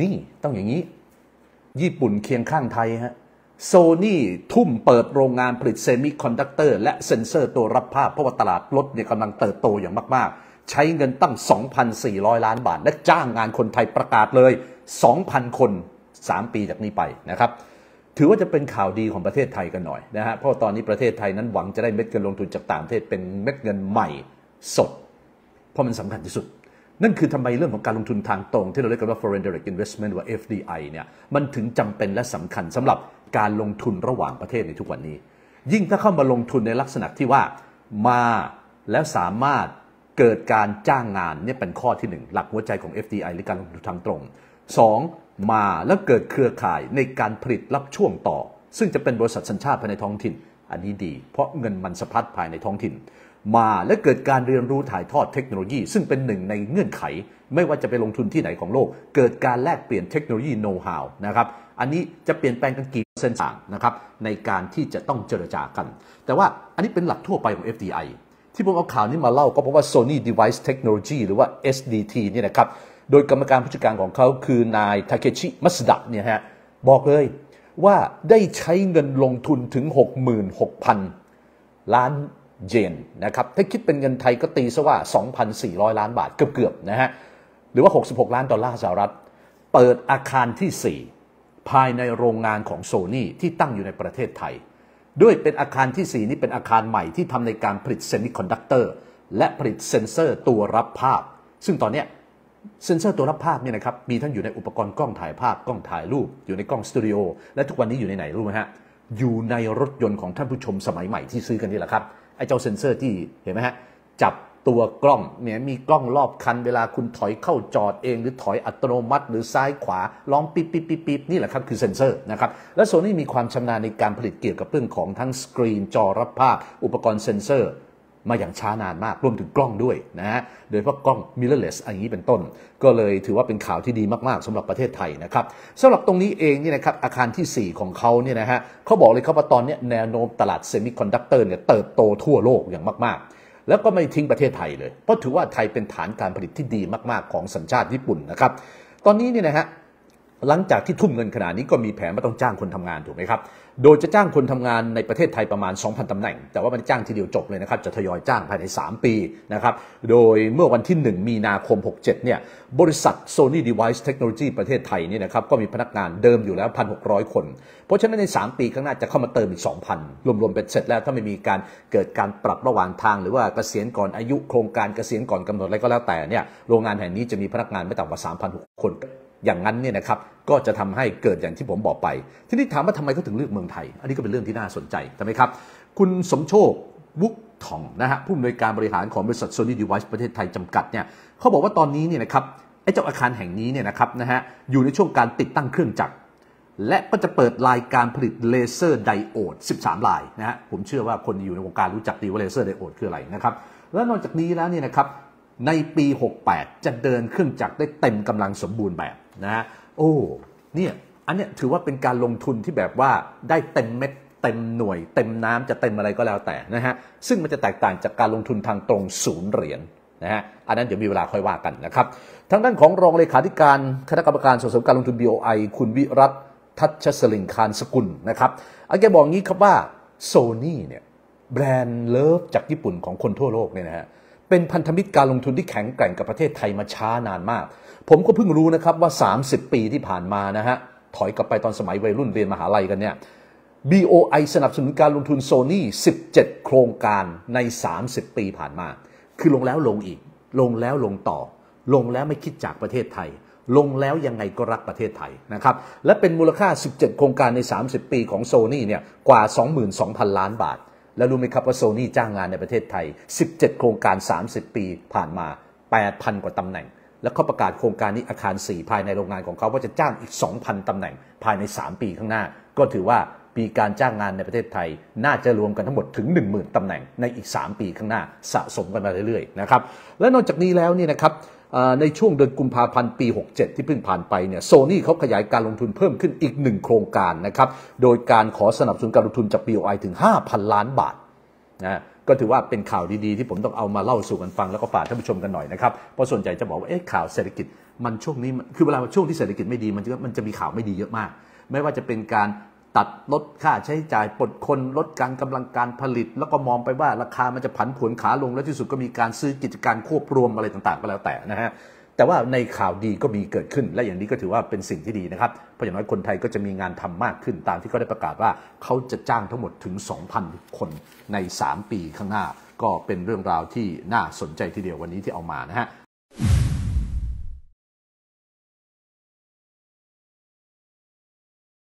นี่ต้องอย่างนี้ ญี่ปุ่นเคียงข้างไทยฮะโซนี่ทุ่มเปิดโรงงานผลิตเซมิคอนดักเตอร์และเซ็นเซอร์ตัวรับภาพ เพราะว่าตลาดรถเนี่ยกำลังเติบโตอย่างมาก ๆ ใช้เงินตั้ง 2,400 ล้านบาท และจ้างงานคนไทยประกาศเลย 2,000 คน 3 ปีจากนี้ไปนะครับ ถือว่าจะเป็นข่าวดีของประเทศไทยกันหน่อยนะฮะเพราะตอนนี้ประเทศไทยนั้นหวังจะได้เม็ดเงินลงทุนจากต่างประเทศเป็นเม็ดเงินใหม่สด เพราะมันสำคัญที่สุด นั่นคือทำไมเรื่องของการลงทุนทางตรง ที่เราเรียกกันว่า foreign direct investment หรือว่า FDI เนี่ยมันถึงจำเป็นและสำคัญสำหรับการลงทุนระหว่างประเทศในทุกวันนี้ ยิ่งถ้าเข้ามาลงทุนในลักษณะที่ว่ามาแล้วสามารถเกิดการจ้างงานเนี่ยเป็นข้อที่หนึ่งหลักหัวใจของ FDI หรือการลงทุนทางตรงสองมาแล้วเกิดเครือข่ายในการผลิตรับช่วงต่อ ซึ่งจะเป็นบริษัทสัญชาติภายในท้องถิ่น อันนี้ดี เพราะเงินมันสะพัดภายในท้องถิ่น มาและเกิดการเรียนรู้ถ่ายทอดเทคโนโลยี ซึ่งเป็นหนึ่งในเงื่อนไข ไม่ว่าจะไปลงทุนที่ไหนของโลก เกิดการแลกเปลี่ยนเทคโนโลยีโน้ตฮาวนะครับอันนี้จะเปลี่ยนแปลงกันกี่เปอร์เซ็นต์ต่างนะครับในการที่จะต้องเจรจากัน แต่ว่าอันนี้เป็นหลักทั่วไปของ FDI ที่ผมเอาข่าวนี้มาเล่าก็เพราะว่า Sony Device Technology หรือว่า SDT เนี่ยนะครับโดยกรรมการผู้จัดการของเขาคือนายทาเคชิมัสดะเนี่ยฮะบอกเลยว่าได้ใช้เงินลงทุนถึง 66,000 ล้าน เยนนะครับถ้าคิดเป็นเงินไทยก็ตีซะว่า 2,400 ล้านบาทเกือบๆนะฮะหรือว่า 66 ล้านดอลลาร์สหรัฐ เปิดอาคารที่ 4 ภายในโรงงานของโซนี่ที่ตั้งอยู่ในประเทศไทย ด้วยเป็นอาคารที่ 4 นี้เป็นอาคารใหม่ที่ทำในการผลิตเซมิคอนดักเตอร์และผลิตเซ็นเซอร์ตัวรับภาพ ซึ่งตอนนี้เซ็นเซอร์ตัวรับภาพเนี่ยนะครับมีทั้งอยู่ในอุปกรณ์กล้องถ่ายภาพกล้องถ่ายรูป อยู่ในกล้องสตูดิโอและทุกวันนี้อยู่ในไหนรู้ไหมฮะอยู่ในรถยนต์ของท่านผู้ชมสมัยใหม่ที่ซื้อกันนี่แหละครับ ไอ้เจ้าเซ็นเซอร์ที่เห็นไหมฮะจับตัวกล้องเนี่ยมีกล้องรอบคันเวลาคุณถอยเข้าจอดเอง หรือถอยอัตโนมัติ หรือซ้ายขวาร้องปิ๊บปิ๊บปิ๊บปิ๊บนี่แหละครับคือเซ็นเซอร์นะครับและโซนี่มีความชำนาญในการผลิตเกี่ยวกับเรื่องของทั้งสกรีนจอรับภาพอุปกรณ์เซ็นเซอร์ มาอย่างช้านานมากรวมถึงกล้องด้วยนะฮะโดยเฉพาะกล้อง mirrorless อันนี้เป็นต้น ก็เลยถือว่าเป็นข่าวที่ดีมากๆสำหรับประเทศไทยนะครับสำหรับตรงนี้เองเนี่ยนะครับอาคารที่ 4 ของเขาเนี่ยนะฮะเขาบอกเลยครับว่าตอนนี้แนวโน้มตลาดเซมิคอนดักเตอร์เนี่ยเติบโตทั่วโลกอย่างมาก ๆแล้วก็ไม่ทิ้งประเทศไทยเลย เพราะถือว่าไทยเป็นฐานการผลิตที่ดีมาก ๆ ของสัญชาติญี่ปุ่นนะครับ ตอนนี้เนี่ยนะฮะ หลังจากที่ทุ่มเงินขนาดนี้ก็มีแผนว่าต้องจ้างคนทำงานถูกไหมครับ โดยจะจ้างคนทำงานในประเทศไทยประมาณ 2,000ตำแหน่ง แต่ว่ามันจ้างทีเดียวจบเลยนะครับ จะทยอยจ้างภายใน 3 ปีนะครับ โดยเมื่อวันที่ 1 มีนาคม 67 เนี่ย บริษัท Sony Device Technology ประเทศไทยเนี่ยนะครับ ก็มีพนักงานเดิมอยู่แล้ว 1,600 คน เพราะฉะนั้นใน 3 ปีข้างหน้าจะเข้ามาเติมอีก 2,000 รวมๆเป็นเสร็จแล้วถ้าไม่มีการเกิดการปรับระหว่างทาง หรือว่าเกษียณก่อนอายุโครงการเกษียณก่อนกำหนดอะไรก็แล้วแต่เนี่ย โรงงานแห่งนี้จะมีพนักงานไม่ต่ำกว่า 3,600 คน อย่างนั้นเนี่ยนะครับก็จะทำให้เกิดอย่างที่ผมบอกไป ทีนี้ถามว่าทำไมเขาถึงเลือกเมืองไทย อันนี้ก็เป็นเรื่องที่น่าสนใจใช่ไหมครับ คุณสมโชควุกทองนะฮะผู้อำนวยการบริหารของบริษัท Sony Device ประเทศไทยจำกัดเนี่ยเขาบอกว่าตอนนี้เนี่ยนะครับไอ้เจ้าอาคารแห่งนี้เนี่ยนะครับนะฮะอยู่ในช่วงการติดตั้งเครื่องจักรและก็จะเปิดไลน์การผลิตเลเซอร์ไดโอด 13 ไลน์นะฮะผมเชื่อว่าคนอยู่ในวงการรู้จักดีว่าเลเซอร์ไดโอดคืออะไรนะครับ และนอกจากนี้แล้วเนี่ยนะครับ ในปี 68 จะเดินเครื่องจักรได้เต็มกำลังสมบูรณ์แบบนะฮะโอ้เนี่ยอันเนี้ยถือว่าเป็นการลงทุนที่แบบว่าได้เต็มเม็ดเต็มหน่วย เต็มน้ำจะเต็มอะไรก็แล้วแต่นะฮะซึ่งมันจะแตกต่างจากการลงทุนทางตรงศูนย์เหรียญนะฮะอันนั้นเดี๋ยวมีเวลาค่อยว่ากันนะครับทางด้านของรองเลขาธิการคณะกรรมการส่งเสริมการลงทุน BOI คุณวิรัตทัชสลิงคารสกุลนะครับอาแกบอกงี้ครับว่าโซนี่เนี่ยแบรนด์เลิฟจากญี่ปุ่นของคนทั่วโลกเนี่ยนะฮะ เป็นพันธมิตรการลงทุนที่แข็งแกร่งกับประเทศไทยมาช้านานมาก ผมก็เพิ่งรู้นะครับว่า 30 ปีที่ผ่านมานะฮะถอยกลับไปตอนสมัยวัยรุ่นเรียนมหาลัยกันเนี่ย BOI สนับสนุนการลงทุนโซนี่17 โครงการใน 30 ปีผ่านมา คือลงแล้วลงอีก ลงแล้วลงต่อ ลงแล้วไม่คิดจากประเทศไทย ลงแล้วยังไงก็รักประเทศไทยนะครับ และเป็นมูลค่า 17 โครงการใน 30 ปีของโซนี่เนี่ย กว่า 22,000 ล้านบาท แล้วรู้ไหมครับว่าโซนี่จ้างงานในประเทศไทย 17 โครงการ 30 ปีผ่านมา 8,000 กว่าตำแหน่ง แล้วเขาประกาศโครงการนี้อาคาร 4 ภายในโรงงานของเขาว่าจะจ้างอีก 2,000 ตำแหน่งภายใน 3 ปีข้างหน้า ก็ถือว่าปีการจ้างงานในประเทศไทย น่าจะรวมกันทั้งหมดถึง 10,000 ตำแหน่งในอีก 3 ปีข้างหน้าสะสมกันมาเรื่อยๆนะครับและนอกจากนี้แล้วนี่นะครับ ในช่วงเดือนกุมภาพันธ์ปี 67 ที่เพิ่งผ่านไปเนี่ยโซนี่เขาขยายการลงทุนเพิ่มขึ้นอีกหนึ่งโครงการนะครับ โดยการขอสนับสนุนการลงทุนจาก BOI ถึง 5,000 ล้านบาทนะก็ถือว่าเป็นข่าวดีๆ ที่ผมต้องเอามาเล่าสู่กันฟังแล้วก็ฝากท่านผู้ชมกันหน่อยนะครับ เพราะส่วนใหญ่จะบอกว่าเอ๊ะข่าวเศรษฐกิจมันช่วงนี้คือเวลาช่วงที่เศรษฐกิจไม่ดีมันจะมันจะมีข่าวไม่ดีเยอะมาก ไม่ว่าจะเป็นการ ตัดลดค่าใช้จ่ายปลดคนลดการกำลังการผลิต แล้วก็มองไปว่าราคามันจะผันผวนขาลง แล้วที่สุดก็มีการซื้อกิจการควบรวมอะไรต่างๆ ก็แล้วแต่นะฮะแต่ว่าในข่าวดีก็มีเกิดขึ้น และอย่างนี้ก็ถือว่าเป็นสิ่งที่ดีนะครับ เพราะอย่างน้อยคนไทยก็จะมีงานทำมากขึ้นตามที่เขาได้ประกาศว่าเขาจะจ้างทั้งหมดถึง 2,000 คนใน 3 ปีข้างหน้า ก็เป็นเรื่องราวที่น่าสนใจทีเดียววันนี้ที่เอามานะฮะ